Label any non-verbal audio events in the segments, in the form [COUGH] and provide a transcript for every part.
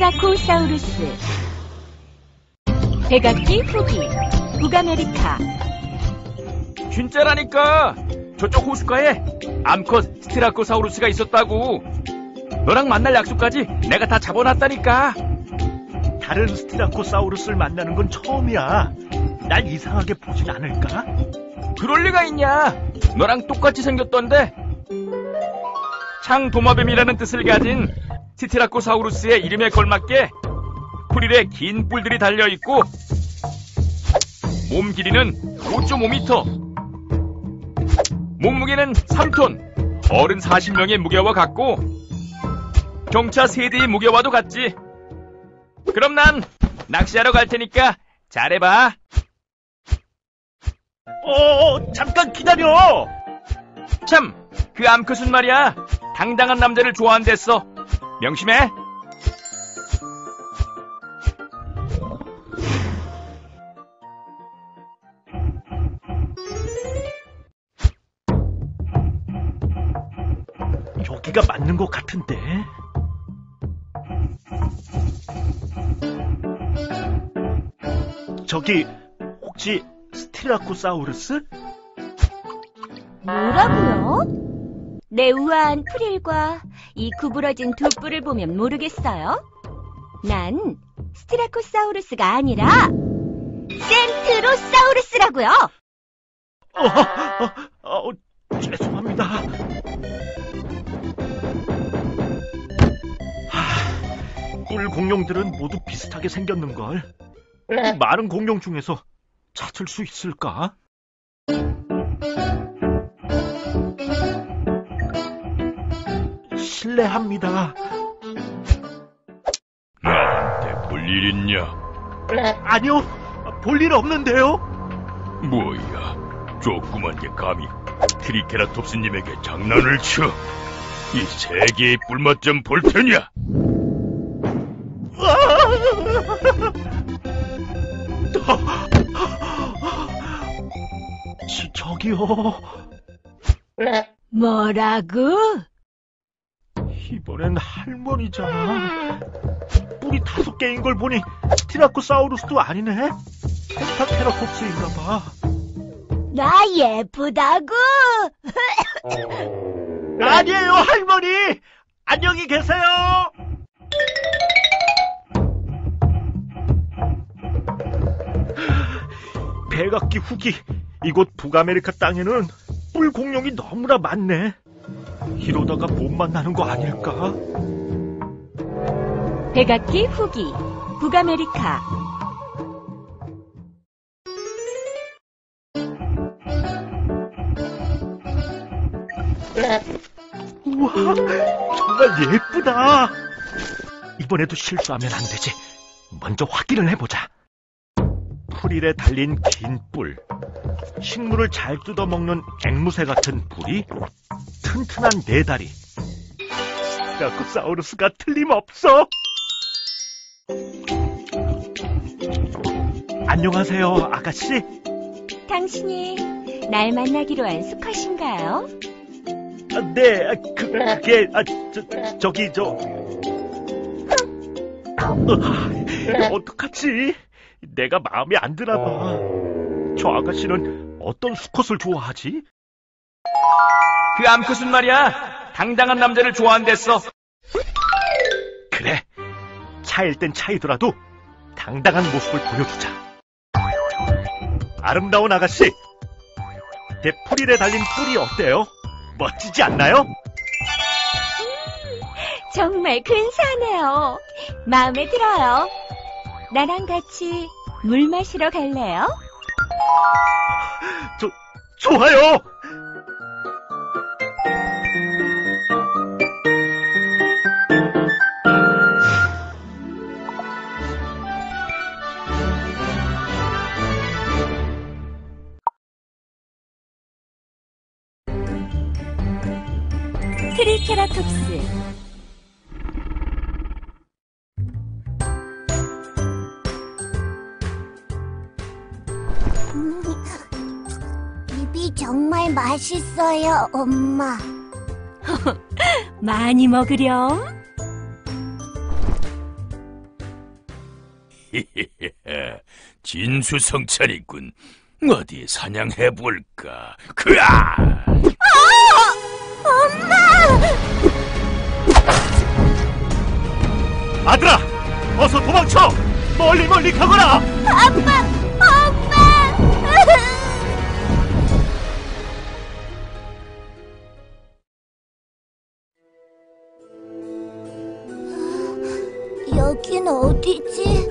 스티라코사우루스 백악기 후기 북아메리카 진짜라니까. 저쪽 호숫가에 암컷 스티라코사우루스가 있었다고. 너랑 만날 약속까지 내가 다 잡아놨다니까. 다른 스티라코사우루스를 만나는 건 처음이야. 날 이상하게 보진 않을까? 그럴 리가 있냐? 너랑 똑같이 생겼던데. 창 도마뱀이라는 뜻을 가진 스티라코사우루스의 이름에 걸맞게 풀일에 긴 뿔들이 달려 있고 몸 길이는 5.5m, 몸무게는 3톤, 어른 40명의 무게와 같고 경차 세대의 무게와도 같지. 그럼 난 낚시하러 갈 테니까 잘해봐. 어, 잠깐 기다려! 참, 그 암컷은 말이야. 당당한 남자를 좋아한댔어. 명심해. 여기가 맞는 것 같은데. 저기, 혹시 스티라코사우루스? 뭐라고요? 내 우아한 프릴과 이 구부러진 두 뿔을 보면 모르겠어요? 난 스티라코사우루스가 아니라 센트로사우루스라고요. 어, 어, 어, 죄송합니다. 하, 꿀 공룡들은 모두 비슷하게 생겼는걸. 많은 공룡 중에서 찾을 수 있을까? 실례합니다. 나한테 볼 일 있냐? 아니요, 볼 일 없는데요. 뭐야, 조그만 게 감히 트리케라톱스님에게 장난을 쳐. 이 세계의 뿔맛 좀 볼 테냐? 저, 저기요. 뭐라고? 이번엔 할머니잖아. 뿔이 다섯 개인 걸 보니 스티라코사우루스도 아니네. 펜타테라콥스인가 봐. 나 예쁘다고? [LAUGHS] 아니에요, 할머니. 안녕히 계세요. [GASPS] 백악기 후기 이곳 북아메리카 땅에는 뿔 공룡이 너무나 많네. 이러다가 못 만나는 거 아닐까? 백악기 후기 북아메리카 우와, 정말 예쁘다. 이번에도 실수하면 안 되지. 먼저 확인을 해보자. 풀일에 달린 긴 뿔, 식물을 잘 뜯어먹는 앵무새 같은 뿔이, 튼튼한 네 다리. 스티라코사우루스가 틀림없어. 안녕하세요, 아가씨. 당신이 날 만나기로 한 수컷인가요? 아, 네, 아, 그, 그게, 아, 저, 저기, 저. 어, 어떡하지? 내가 마음에 안 드나 봐. 저 아가씨는 어떤 수컷을 좋아하지? 그 암컷은 말이야. 당당한 남자를 좋아한댔어. 그래. 차일 땐 차이더라도 당당한 모습을 보여주자. 아름다운 아가씨. 제 풀일에 달린 뿔이 어때요? 멋지지 않나요? 정말 근사하네요. 마음에 들어요. 나랑 같이 물 마시러 갈래요? 저, 좋아요! 트리케라톱스 입이 정말 맛있어요, 엄마. [LAUGHS] 많이 먹으렴. [LAUGHS] 진수성찬이군. 어디 사냥해볼까? 그아! 아들아, 어서 도망쳐! 멀리 멀리 가거라! 아빠! 엄마! 여긴 어디지?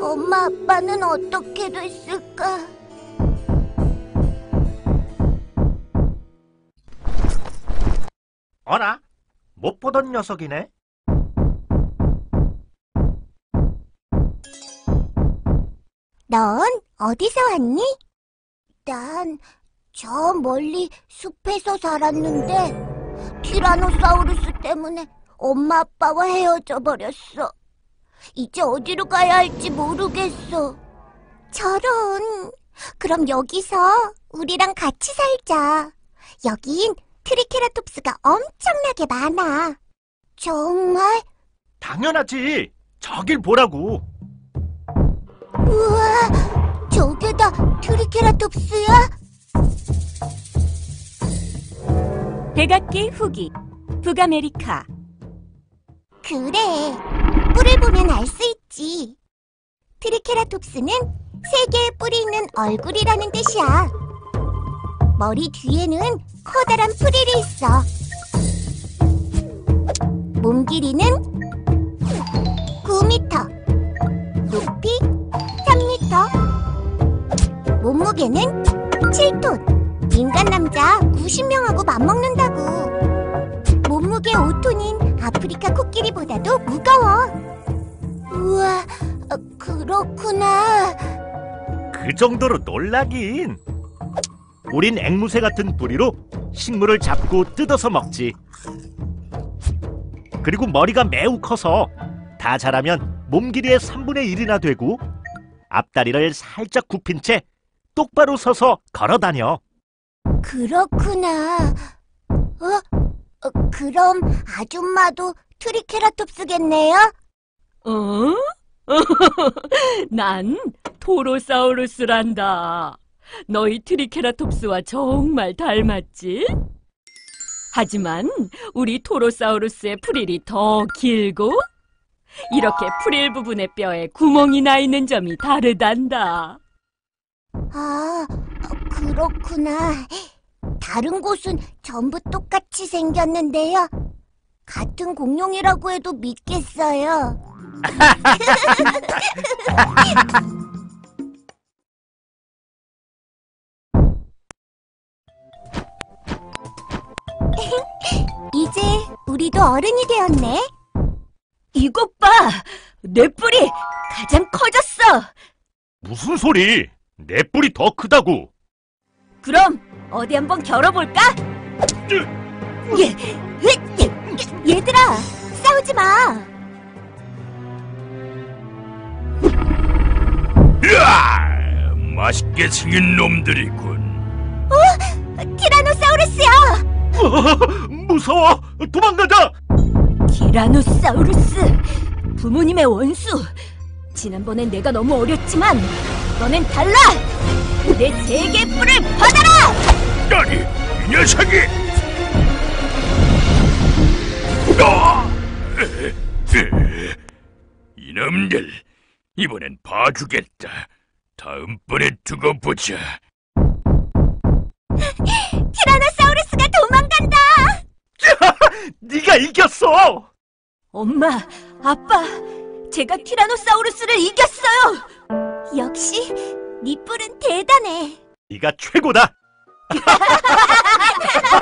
엄마 아빠는 어떻게 됐을까? 어라? 못 보던 녀석이네. 넌 어디서 왔니? 난 저 멀리 숲에서 살았는데 티라노사우루스 때문에 엄마 아빠와 헤어져 버렸어. 이제 어디로 가야 할지 모르겠어. 저런. 그럼 여기서 우리랑 같이 살자. 여긴 트리케라톱스가 엄청나게 많아. 정말? 당연하지. 저길 보라고. 우와, 저게 다 트리케라톱스야? 백악기 후기 북아메리카 그래. 뿔을 보면 알 수 있지. 트리케라톱스는 세 개의 뿔이 있는 얼굴이라는 뜻이야. 머리 뒤에는 커다란 프릴이 있어. 몸 길이는 9m, 높이 몸무게는 7톤. 인간 남자 90명하고 맞먹는다고. 몸무게 5톤인 아프리카 코끼리보다도 무거워. 우와, 어, 그렇구나. 그 정도로 놀라긴. 우린 앵무새 같은 부리로 식물을 잡고 뜯어서 먹지. 그리고 머리가 매우 커서 다 자라면 몸 길이의 3분의 1이나 되고 앞다리를 살짝 굽힌 채 똑바로 서서 걸어 다녀. 그렇구나. 어? 어, 그럼 아줌마도 트리케라톱스겠네요? 어? [LAUGHS] 난 토로사우루스란다. 너희 트리케라톱스와 정말 닮았지? 하지만 우리 토로사우루스의 프릴이 더 길고 이렇게 프릴 부분의 뼈에 구멍이 나 있는 점이 다르단다. 아, 어, 그렇구나. 다른 곳은 전부 똑같이 생겼는데요. 같은 공룡이라고 해도 믿겠어요. [LAUGHS] 이제 우리도 어른이 되었네. 이것 봐! 내 뿔이 가장 커졌어! 무슨 소리? 내 뿔이 더 크다고. 그럼 어디 한번 겨뤄볼까? 예, 예, 예, 얘들아, 싸우지 마. 으아! 맛있게 생긴 놈들이군. 티라노사우루스야. 어, [LAUGHS] 무서워. 도망가자. 티라노사우루스! 부모님의 원수! 지난번엔 내가 너무 어렸지만 너는 달라! 내 세계 뿔을 받아라! 아니, 이 녀석이! 아! [LAUGHS] 이놈들, 이번엔 봐주겠다. 다음번에 두고 보자. 티라노사우루스가 도망간다. [LAUGHS] 네가 이겼어. 엄마, 아빠, 제가 티라노사우루스를 이겼어요! 역시 네 뿔은 대단해. 네가 최고다. [LAUGHS]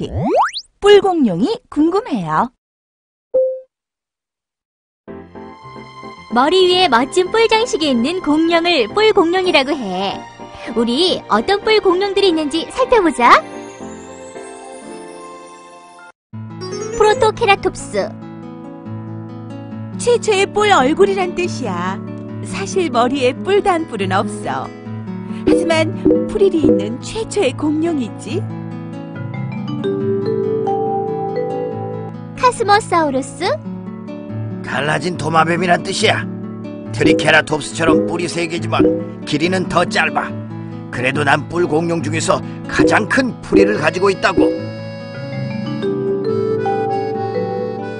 상식. 뿔공룡이 궁금해요. 머리 위에 멋진 뿔 장식이 있는 공룡을 뿔 공룡이라고 해. 우리 어떤 뿔 공룡들이 있는지 살펴보자. 프로토케라톱스, 최초의 뿔 얼굴이란 뜻이야. 사실 머리에 뿔 단 뿔은 없어. 하지만 프릴이 있는 최초의 공룡이지. 카스모사우루스, 갈라진 도마뱀이란 뜻이야. 트리케라톱스처럼 뿔이 세 개지만 길이는 더 짧아. 그래도 난 뿔 공룡 중에서 가장 큰 프릴을 가지고 있다고.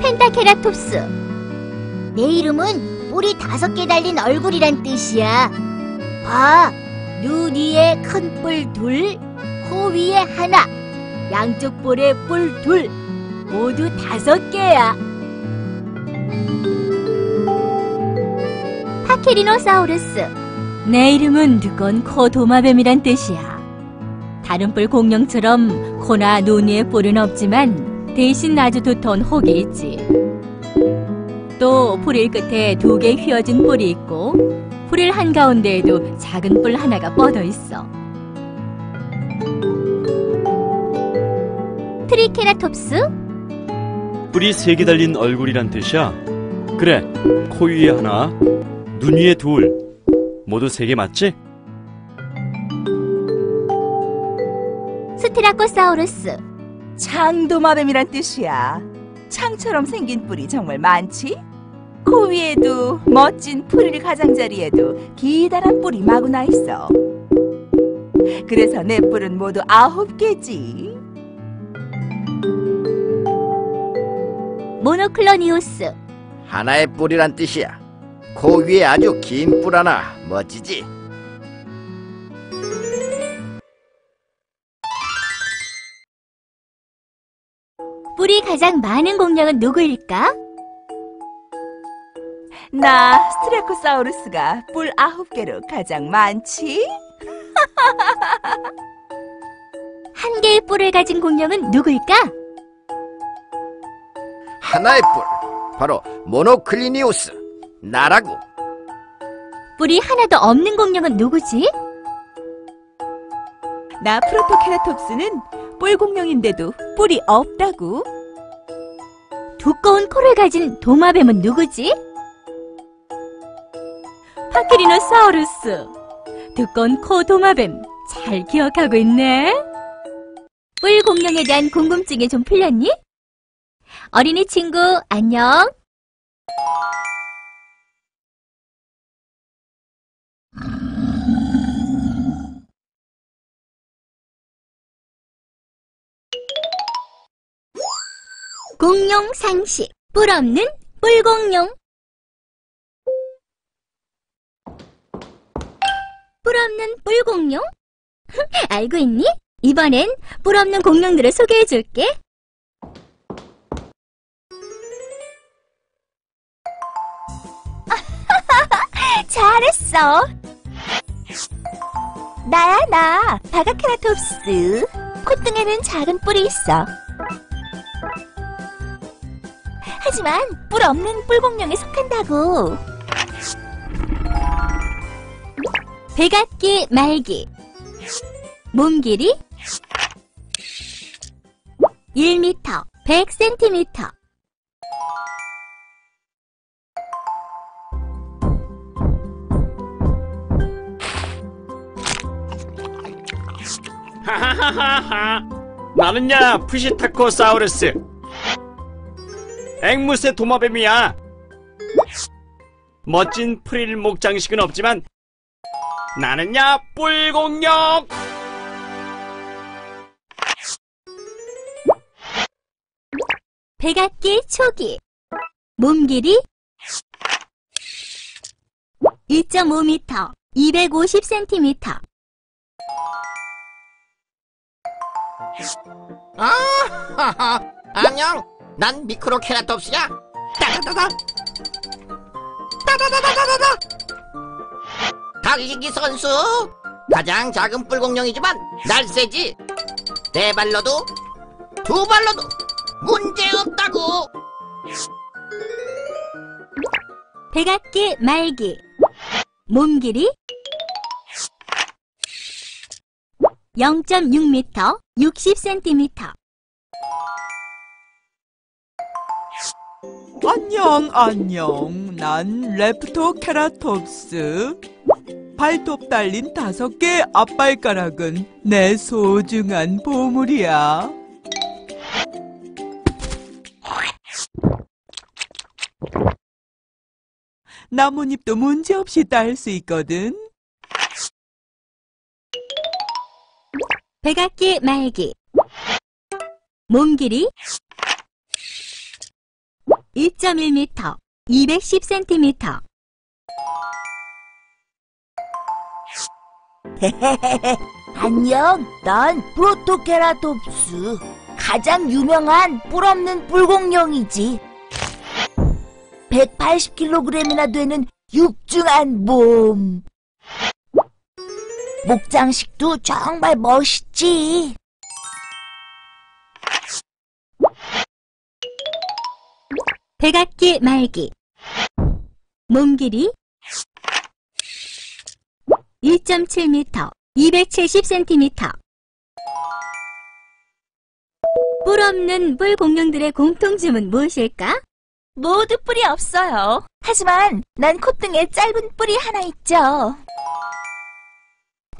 펜타케라톱스. 내 이름은 뿔이 다섯 개 달린 얼굴이란 뜻이야. 봐, 눈 위에 큰 뿔 둘, 코 위에 하나, 양쪽 볼에 뿔 둘, 모두 다섯 개야. 파키리노사우루스. 내 이름은 두건 코 도마뱀이란 뜻이야. 다른 뿔 공룡처럼 코나 눈 위에 뿔은 없지만 대신 아주 두터운 혹이 있지. 또 프릴 끝에 두 개 휘어진 뿔이 있고 프릴 한가운데에도 작은 뿔 하나가 뻗어 있어. 트리케라톱스, 뿔이 세 개 달린 얼굴이란 뜻이야. 그래, 코 위에 하나, 눈 위에 둘. 모두 세 개 맞지? 스티라코사우루스, 창도마뱀이란 뜻이야. 창처럼 생긴 뿔이 정말 많지? 코 위에도 멋진 프릴 가장자리에도 기다란 뿔이 마구 나 있어. 그래서 내 뿔은 모두 아홉 개지. 모노클로니우스, 하나의 뿔이란 뜻이야. 코 위에 아주 긴 뿔 하나. 멋지지? 뿔이 가장 많은 공룡은 누구일까? 나 스트레코사우루스가 뿔 아홉 개로 가장 많지? [LAUGHS] 한 개의 뿔을 가진 공룡은 누구일까? 하나의 뿔. 바로 모노클리니우스. 나라고. 뿔이 하나도 없는 공룡은 누구지? 나 프로토케라톱스는 뿔 공룡인데도 뿔이 없다고. 두꺼운 코를 가진 도마뱀은 누구지? 파키리노사우루스. 두건 코 도마뱀 잘 기억하고 있네. 뿔 공룡에 대한 궁금증이 좀 풀렸니? 어린이 친구, 안녕. 공룡 상식. 뿔 없는 뿔공룡. 뿔 없는 뿔공룡? [LAUGHS] 알고 있니? 이번엔 뿔 없는 공룡들을 소개해 줄게. 잘했어. 나야, 나. 바가케라톱스. 콧등에는 작은 뿔이 있어. 하지만 뿔 없는 뿔공룡에 속한다고. 백악기 말기. 몸 길이 1m, 100cm. 하하하하하. 나는야 푸시타코사우루스. 앵무새 도마뱀이야. 멋진 프릴 목 장식은 없지만 나는야 뿔공룡. 백악기 초기. 몸 길이 2.5m, 250cm. 하하, 안녕. 난 미크로케라톱스야. 따다다다. 따다다다다다. 달리기 선수. 가장 작은 뿔공룡이지만 날쌔지. 네 발로도 두 발로도 문제 없다고. 백악기 말기. 몸 길이 0.6m, 60cm. 안녕, 안녕. 난 랩토케라톱스. 발톱 달린 다섯 개 앞발가락은 내 소중한 보물이야. 나뭇잎도 문제없이 딸 수 있거든. 백악기 말기. 몸 길이 1.1m, 210cm. [LAUGHS] 안녕, 난 프로토케라톱스. 가장 유명한 뿔 없는 뿔공룡이지. 180kg이나 되는 육중한 몸. 목장식도 정말 멋있지. 백악기 말기. 몸 길이 1.7m, 270cm. 뿔 없는 뿔 공룡들의 공통점은 무엇일까? 모두 뿔이 없어요. 하지만 난 콧등에 짧은 뿔이 하나 있죠.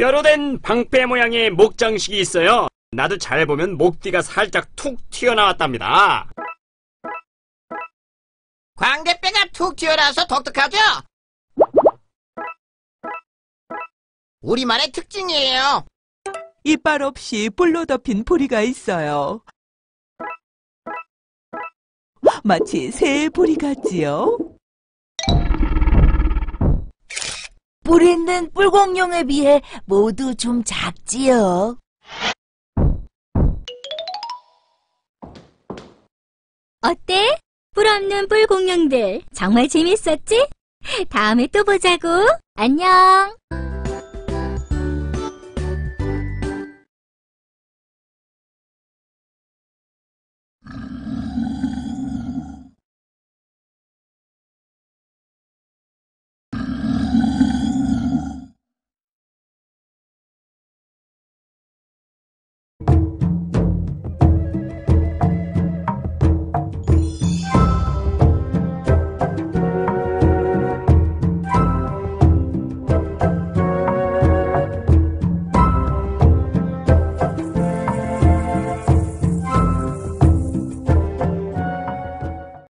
뼈로 된 방패 모양의 목장식이 있어요. 나도 잘 보면 목뒤가 살짝 툭 튀어나왔답니다. 광대뼈가 툭 튀어나와서 독특하죠? 우리만의 특징이에요. 이빨 없이 뿔로 덮인 부리가 있어요. 마치 새의 부리 같지요? 뿔 있는 뿔공룡에 비해 모두 좀 작지요. 어때? 뿔 없는 뿔 공룡들 정말 재밌었지? 다음에 또 보자고. 안녕.